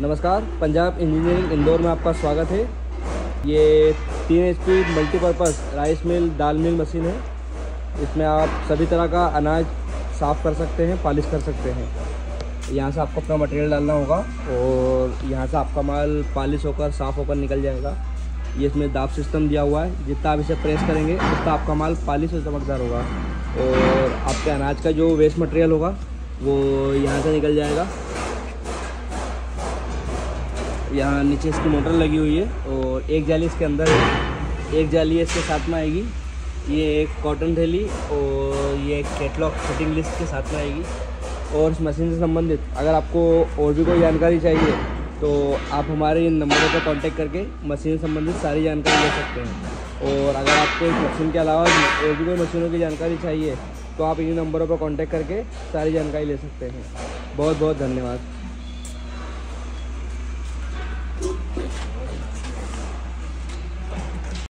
नमस्कार, पंजाब इंजीनियरिंग इंदौर में आपका स्वागत है। ये तीन एच मल्टीपर्पज़ राइस मिल, दाल मिल मशीन है। इसमें आप सभी तरह का अनाज साफ़ कर सकते हैं, पॉलिश कर सकते हैं। यहाँ से आपको अपना मटेरियल डालना होगा और यहाँ से आपका माल पॉलिश होकर साफ़ होकर निकल जाएगा। ये इसमें दाब सिस्टम दिया हुआ है। जितना आप इसे प्रेस करेंगे, उतना आपका माल पॉलिश और चमकदार होगा। और आपके अनाज का जो वेस्ट मटेरियल होगा, वो यहाँ से निकल जाएगा। यहाँ नीचे इसकी मोटर लगी हुई है और एक जाली इसके अंदर है। एक जाली इसके साथ में आएगी। ये एक कॉटन थैली और ये एक कैटलॉग फिटिंग लिस्ट के साथ में आएगी। और इस मशीन से संबंधित अगर आपको और भी कोई जानकारी चाहिए तो आप हमारे इन नंबरों पर कांटेक्ट करके मशीन से संबंधित सारी जानकारी ले सकते हैं। और अगर आपको इस मशीन के अलावा और भी कोई मशीनों की जानकारी चाहिए तो आप इन्हीं नंबरों पर कांटेक्ट करके सारी जानकारी ले सकते हैं। बहुत बहुत धन्यवाद।